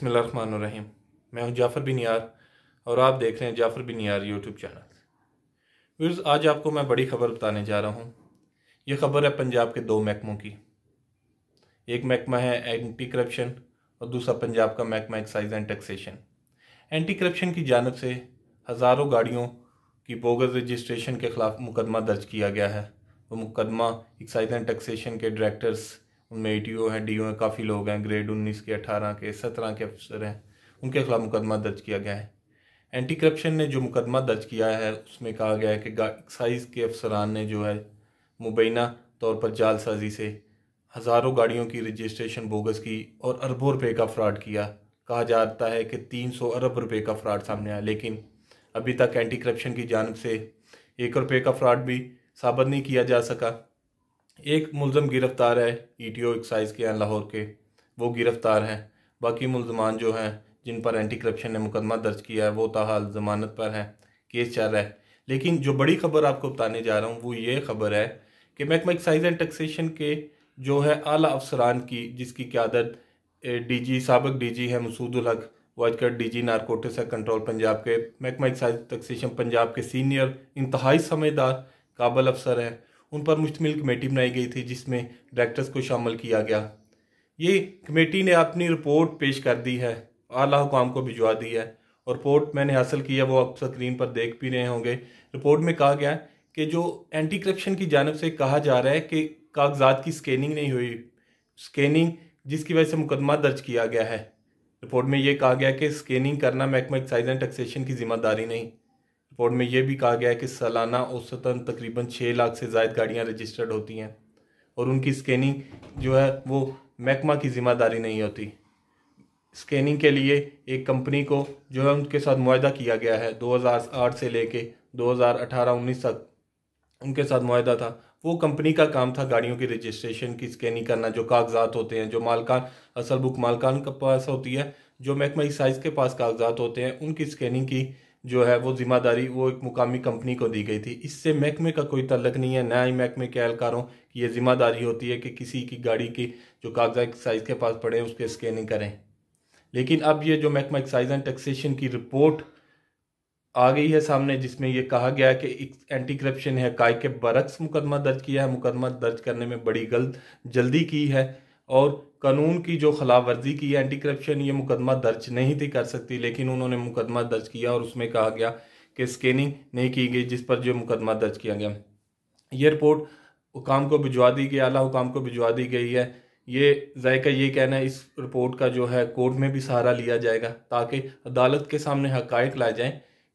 बिसमीम मैं हूँ जाफ़र बिन यार और आप देख रहे हैं जाफ़र बिन यार यूट्यूब चैनल। व्यूज़ आज आपको मैं बड़ी खबर बताने जा रहा हूँ। ये खबर है पंजाब के दो महकमों की। एक महकमा है एंटी करप्शन और दूसरा पंजाब का महकमा excise and taxation anti corruption की जानब से हज़ारों गाड़ियों की बोगस रजिस्ट्रेशन के ख़िलाफ़ मुकदमा दर्ज किया गया है। वो मुकदमा एक्साइज एंड टैक्सेशन के डायरेक्टर्स उनमें ए टी ओ हैं डी ओ हैं, काफ़ी लोग हैं, ग्रेड उन्नीस के, अठारह के, सत्रह के अफसर हैं। उनके खिलाफ मुकदमा दर्ज किया गया है। एंटी करप्शन ने जो मुकदमा दर्ज किया है, उसमें कहा गया है कि एक्साइज के अफसरान ने जो है, मुबैना तौर पर जालसाजी से हज़ारों गाड़ियों की रजिस्ट्रेशन बोगस की और अरबों रुपये का फ्रॉड किया। कहा जाता है कि तीन सौ अरब रुपये का फ्रॉड सामने आया, लेकिन अभी तक एंटी करप्शन की जानब से एक रुपये का फ्रॉड भी साबित नहीं किया जा सका। एक मुलम गिरफ़्तार है ई टी ओ एक्साइज के हैं लाहौर के। वो गिरफ़्तार हैं। बाकी मुलजमान जो हैं, जिन पर एंटी करप्शन ने मुकदमा दर्ज किया है, वो ताहाल ज़मानत पर हैं। केस चल रहा है। लेकिन जो बड़ी खबर आपको बताने जा रहा हूँ, वो ये खबर है कि महकमा एक्साइज एंड टैक्सेशन के जो है आला अफसरान की, जिसकी क्यादत डी जी सबक डी जी है मसूद हक वो आजकल डी जी नारकोटिस है कंट्रोल पंजाब के, महकमा एक्साइज टैक्सेशन पंजाब के सीनियर इंतहाई समझदार, काबल अफसर हैं। उन पर मुश्तमिल कमेटी बनाई गई थी जिसमें डायरेक्टर्स को शामिल किया गया। ये कमेटी ने अपनी रिपोर्ट पेश कर दी है, आला हुकाम को भिजवा दी है। और रिपोर्ट मैंने हासिल की है, वो आप स्क्रीन पर देख भी रहे होंगे। रिपोर्ट में कहा गया कि जो एंटी करप्शन की जानब से कहा जा रहा है कि कागजात की स्कैनिंग नहीं हुई। स्कैनिंग जिसकी वजह से मुकदमा दर्ज किया गया है। रिपोर्ट में ये कहा गया कि स्कैनिंग करना महकमा एक्साइज एंड टैक्सेशन की ज़िम्मेदारी नहीं। रिपोर्ट में यह भी कहा गया है कि सालाना औसतन तकरीबन छः लाख से ज़ायद गाड़ियाँ रजिस्टर्ड होती हैं और उनकी स्कैनिंग जो है वो महकमा की ज़िम्मेदारी नहीं होती। स्कैनिंग के लिए एक कंपनी को जो है उनके साथ मुआदा किया गया है 2008 से लेके 2018-19 तक उनके साथ मुआदा था। वो कंपनी का काम था गाड़ियों की रजिस्ट्रेशन की स्कैनिंग करना, जो कागजात होते हैं, जो मालकान, असल बुक मालकान के पास होती है, जो महकमा साइज़ के पास कागजात होते हैं, उनकी स्कैनिंग की जो है, वो ज़िम्मेदारी वो एक मुकामी कंपनी को दी गई थी। इससे महकमे का कोई तल्लक नहीं है। ना ही महकमे के एहलकारों की ये ज़िम्मेदारी होती है कि किसी की गाड़ी की जो कागजात एक्साइज के पास पड़े, उसके स्कैनिंग करें। लेकिन अब ये जो महकमा एक्साइज एंड टैक्सेशन की रिपोर्ट आ गई है सामने, जिसमें यह कहा गया है कि एंटी करप्शन है। काय के बरक्स मुकदमा दर्ज किया है। मुकदमा दर्ज करने में बड़ी गलत जल्दी की है। और कानून की जो खिलाफ वर्जी की है एंटी करप्शन ये मुकदमा दर्ज नहीं थी कर सकती, लेकिन उन्होंने मुकदमा दर्ज किया और उसमें कहा गया कि स्कैनिंग नहीं की गई, जिस पर जो मुकदमा दर्ज किया गया। ये रिपोर्ट हुकाम को भिजवा दी गई, आला हुकाम को भिजवा दी गई है। ये जायका ये कहना है, इस रिपोर्ट का जो है कोर्ट में भी सहारा लिया जाएगा, ताकि अदालत के सामने हकायक लाए जाए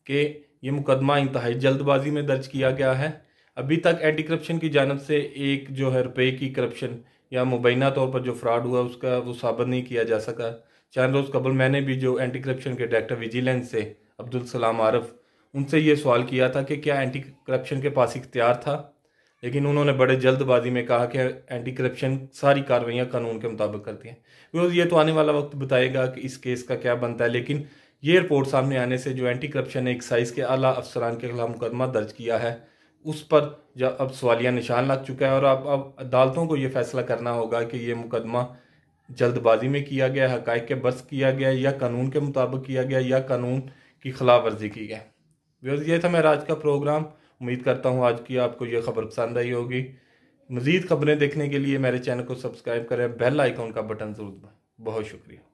कि ये मुकदमा इंतहाई जल्दबाजी में दर्ज किया गया है। अभी तक एंटी करप्शन की जानब से एक जो है रुपये की करप्शन या मुबैना तौर पर जो फ्रॉड हुआ उसका, वो साबित नहीं किया जा सका। चंद रोज़ कबल मैंने भी जो एंटी करप्शन के डायरेक्टर विजिलेंस से, अब्दुल सलाम आरफ, उनसे ये सवाल किया था कि क्या एंटी करप्शन के पास इख्तियार था? लेकिन उन्होंने बड़े जल्दबाजी में कहा कि एंटी करप्शन सारी कार्रवाइयाँ कानून के मुताबिक करती हैं। ये तो आने वाला वक्त बताएगा कि इस केस का क्या बनता है, लेकिन ये रिपोर्ट सामने आने से जो एंटी करप्शन ने एक्साइज के आला अफसरान के खिलाफ मुकदमा दर्ज किया है उस पर अब सवालिया निशान लग चुका है और अब अब अदालतों को ये फैसला करना होगा कि ये मुकदमा जल्दबाजी में किया गया हक के बस किया गया, या कानून के मुताबिक किया गया, या कानून की खिलाफ वर्जी की गई। ये था मेरा आज का प्रोग्राम। उम्मीद करता हूँ आज की आपको यह खबर पसंद आई होगी। मज़ीद खबरें देखने के लिए मेरे चैनल को सब्सक्राइब करें, बेल आइकॉन का बटन ज़रूर दबाएँ। बहुत शुक्रिया।